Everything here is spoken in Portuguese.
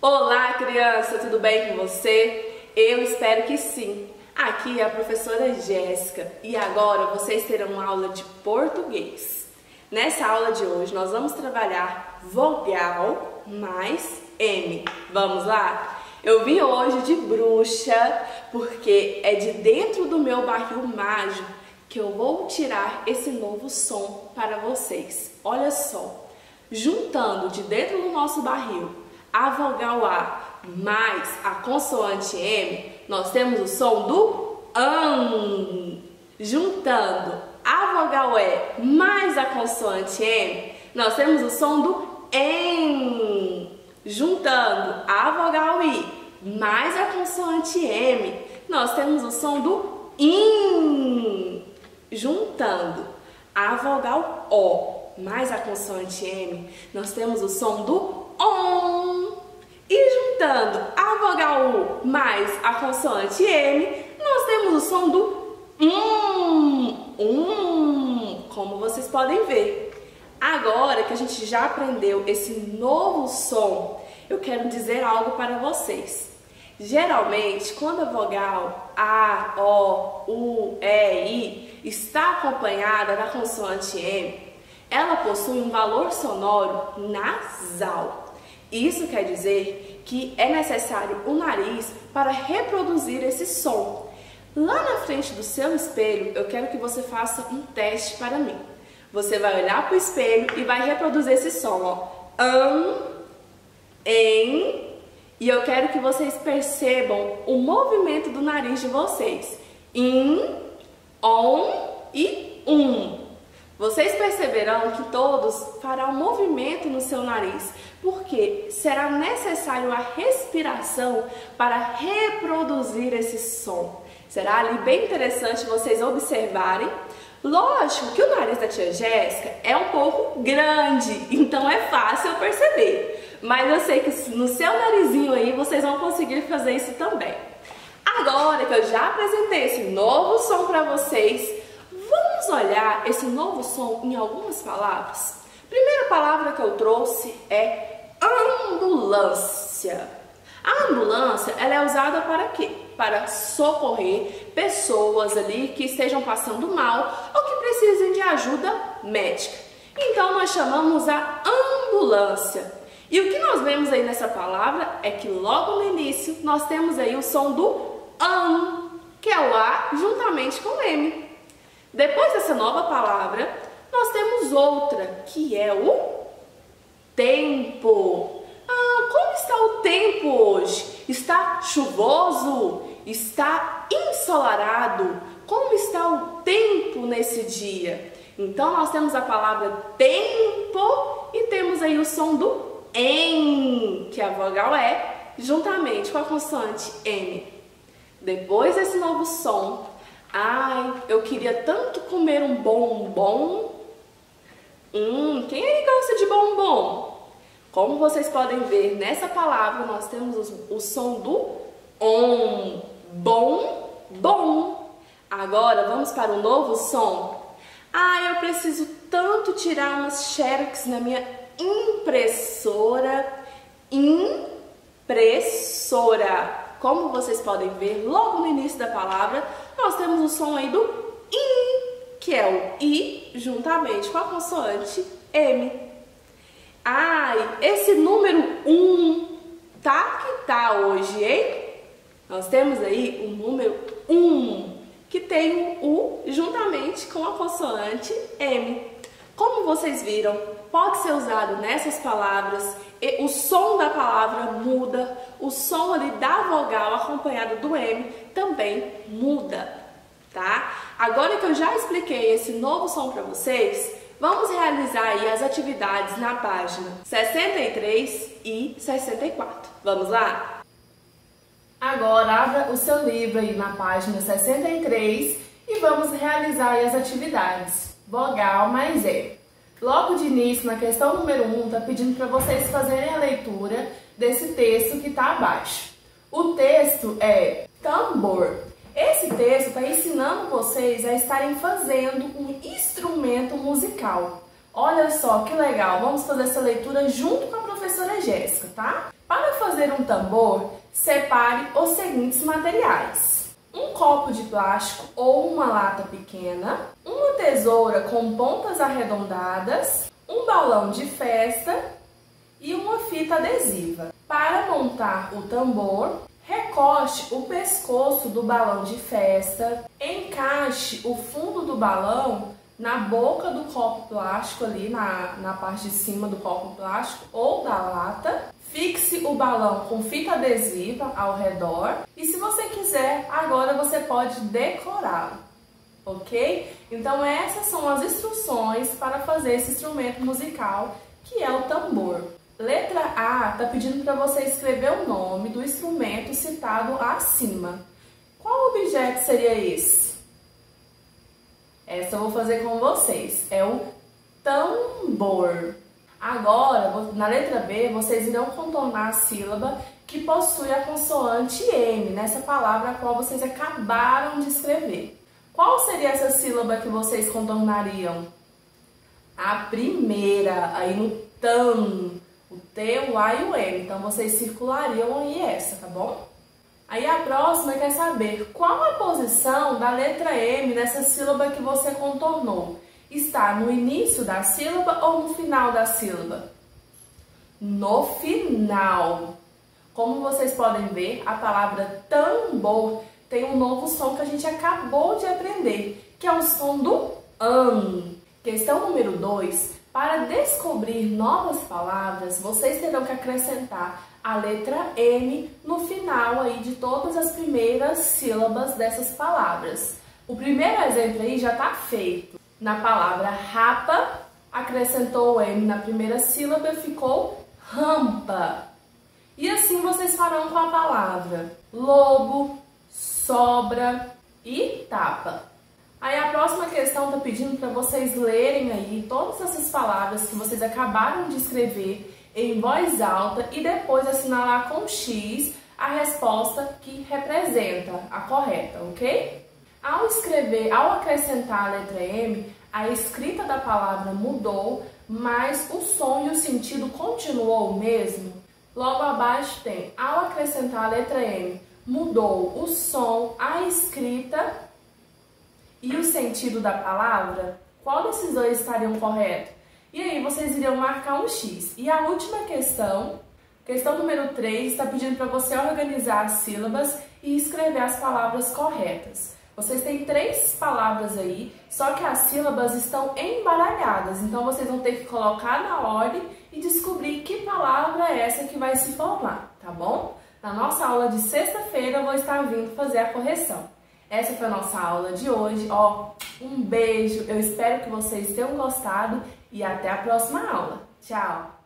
Olá, criança, tudo bem com você? Eu espero que sim. Aqui é a professora Jéssica e agora vocês terão aula de português. Nessa aula de hoje nós vamos trabalhar vogal mais M. Vamos lá? Eu vim hoje de bruxa porque é de dentro do meu barril mágico que eu vou tirar esse novo som para vocês. Olha só, juntando de dentro do nosso barril a vogal A mais a consoante M, nós temos o som do AN. Juntando a vogal E mais a consoante M, nós temos o som do EN. Juntando a vogal I mais a consoante M, nós temos o som do IN. Juntando a vogal O mais a consoante M, nós temos o som do. Juntando a vogal U mais a consoante M, nós temos o som do um, um, como vocês podem ver. Agora que a gente já aprendeu esse novo som, eu quero dizer algo para vocês. Geralmente, quando a vogal A, O, U, E, I está acompanhada da consoante M, ela possui um valor sonoro nasal. Isso quer dizer que é necessário o nariz para reproduzir esse som. Lá na frente do seu espelho, eu quero que você faça um teste para mim. Você vai olhar para o espelho e vai reproduzir esse som, ó. An, em, e eu quero que vocês percebam o movimento do nariz de vocês. In, on e um. Vocês perceberão que todos farão movimento no seu nariz, porque será necessário a respiração para reproduzir esse som. Será ali bem interessante vocês observarem. Lógico que o nariz da tia Jéssica é um pouco grande, então é fácil perceber. Mas eu sei que no seu narizinho aí vocês vão conseguir fazer isso também. Agora que eu já apresentei esse novo som para vocês, Vamos olhar esse novo som em algumas palavras? Primeira palavra que eu trouxe é ambulância. A ambulância ela é usada para quê? Para socorrer pessoas ali que estejam passando mal ou que precisem de ajuda médica. Então nós chamamos a ambulância. E o que nós vemos aí nessa palavra é que logo no início nós temos aí o som do am, que é o A juntamente com o M. Depois dessa nova palavra, nós temos outra, que é o tempo. Ah, como está o tempo hoje? Está chuvoso? Está ensolarado? Como está o tempo nesse dia? Então nós temos a palavra tempo e temos aí o som do em, que a vogal é, juntamente com a consoante M. Depois desse novo som, eu queria tanto comer um bombom. Hum, quem aí gosta de bombom? Como vocês podem ver, nessa palavra nós temos o, som do on. Bom, bom. Agora vamos para um novo som. Ah, eu preciso tanto tirar umas xerox na minha impressora. Impressora. Como vocês podem ver, logo no início da palavra, nós temos o som aí do I, que é o I juntamente com a consoante M. Ai, esse número 1 um, tá que tá hoje, hein? Nós temos aí o número 1, um, que tem o U juntamente com a consoante M. Vocês viram, pode ser usado nessas palavras, o som da palavra muda, o som ali da vogal acompanhado do M também muda, tá? Agora que eu já expliquei esse novo som para vocês, vamos realizar aí as atividades na página 63 e 64. Vamos lá? Agora abra o seu livro aí na página 63 e vamos realizar as atividades. Vogal mais E. Logo de início, na questão número 1, um, está pedindo para vocês fazerem a leitura desse texto que está abaixo. O texto é tambor. Esse texto está ensinando vocês a estarem fazendo um instrumento musical. Olha só que legal, vamos fazer essa leitura junto com a professora. Jéssica, tá? Para fazer um tambor, separe os seguintes materiais. Um copo de plástico ou uma lata pequena, uma tesoura com pontas arredondadas, um balão de festa e uma fita adesiva. Para montar o tambor, recoste o pescoço do balão de festa, encaixe o fundo do balão na boca do copo plástico ali, na, na parte de cima do copo plástico ou da lata. Fixe o balão com fita adesiva ao redor e se você quiser, agora você pode decorá-lo, ok? Então essas são as instruções para fazer esse instrumento musical que é o tambor. Letra A está pedindo para você escrever o nome do instrumento citado acima. Qual objeto seria esse? Essa eu vou fazer com vocês. É o tambor. Agora, na letra B, vocês irão contornar a sílaba que possui a consoante M, nessa palavra a qual vocês acabaram de escrever. Qual seria essa sílaba que vocês contornariam? A primeira, aí no tam, o T, o A e o M. Então, vocês circulariam aí essa, tá bom? Aí a próxima quer saber qual a posição da letra M nessa sílaba que você contornou. Está no início da sílaba ou no final da sílaba? No final. Como vocês podem ver, a palavra tambor tem um novo som que a gente acabou de aprender, que é o som do AN. Questão número 2. Para descobrir novas palavras, vocês terão que acrescentar a letra M no final aí de todas as primeiras sílabas dessas palavras. O primeiro exemplo aí já está feito. Na palavra rapa, acrescentou o M na primeira sílaba ficou rampa. E assim vocês farão com a palavra lobo, sobra e tapa. Aí a próxima questão está pedindo para vocês lerem aí todas essas palavras que vocês acabaram de escrever em voz alta e depois assinalar com X a resposta que representa a correta, ok? Ao escrever, ao acrescentar a letra M, a escrita da palavra mudou, mas o som e o sentido continuou o mesmo. Logo abaixo tem, ao acrescentar a letra M, mudou o som, a escrita e o sentido da palavra? Qual desses dois estariam corretos? E aí vocês iriam marcar um X. E a última questão, questão número 3, está pedindo para você organizar as sílabas e escrever as palavras corretas. Vocês têm três palavras aí, só que as sílabas estão embaralhadas, então vocês vão ter que colocar na ordem e descobrir que palavra é essa que vai se formar, tá bom? Na nossa aula de sexta-feira vou estar vindo fazer a correção. Essa foi a nossa aula de hoje. Ó, um beijo. Eu espero que vocês tenham gostado e até a próxima aula. Tchau!